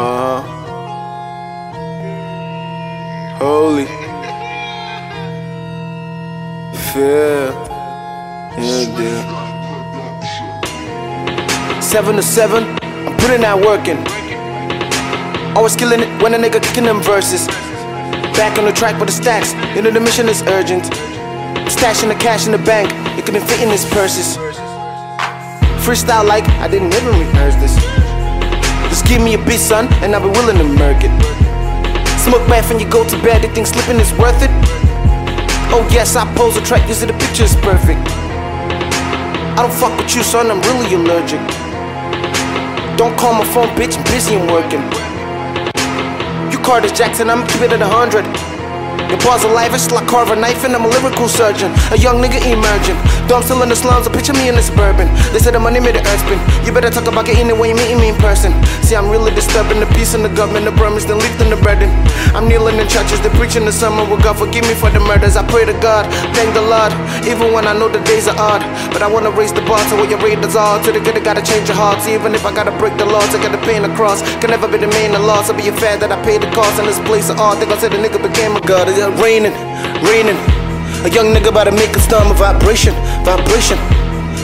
Uh huh. Holy. Fear. Yeah, dear. Seven to seven, I'm putting out working. Always killing it when a nigga kicking them verses. Back on the track with the stacks, you know the mission is urgent. Stashing the cash in the bank, it couldn't fit in his purses. Freestyle like I didn't even rehearse this. Just give me a beat, son, and I'll be willing to murk it. Smoke bath when you go to bed, you think sleeping is worth it? Oh yes, I pose a track, see the picture is perfect. I don't fuck with you, son, I'm really allergic. Don't call my phone, bitch, I'm busy and working. You Carter Jackson, I'ma keep it at a hundred. Your bars are lavish like carve a knife and I'm a lyrical surgeon. A young nigga emerging. I'm still in the slums, a picture me in the suburban. They said the money made the earth spin. You better talk about getting it when you meeting me in person. See, I'm really disturbing the peace in the government, the Burmese, then leaving the burden. I'm kneeling in churches, they preaching the sermon. Will God forgive me for the murders? I pray to God, thank the Lord. Even when I know the days are odd. But I wanna raise the bar to where your raiders are. To the good, I gotta change your hearts. Even if I gotta break the laws, I gotta pay the cross. Can never be the main the loss. I'll be a fan that I paid the cost in this place of art. Think I said the nigga became a god. It's raining, raining. A young nigga about to make a storm of vibration, vibration.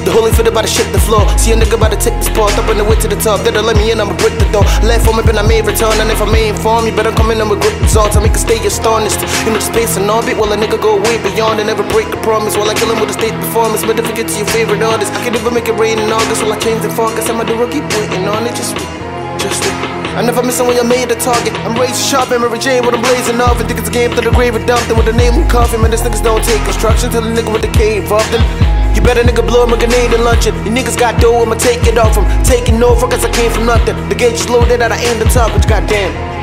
The Holyfield about to shit the floor. See a nigga about to take this part up on the way to the top. That'll let me in, I'ma break the door. Left for me, but I may return. And if I may inform you, better come in with good results. I make a stay astonished. Know the space and orbit. While a nigga go way beyond and never break a promise. While I kill him with a state performance. But if it gets to your favorite artist, I can never make it rain in August. While I change the focus, I'ma do keep waiting on it. Just wait, I never miss it when you made a target. I'm raised sharp and Mary Jane when I'm blazing off. And think it's a game to the grave and dumped with the name and coffee. Man, these niggas don't take instruction. Tell the nigga with the involved in. You better nigga blow him a grenade and luncheon. You niggas got dough, I'ma take it off him. Taking over cause I came from nothing. The gauge is loaded that I aimed the top, which goddamn.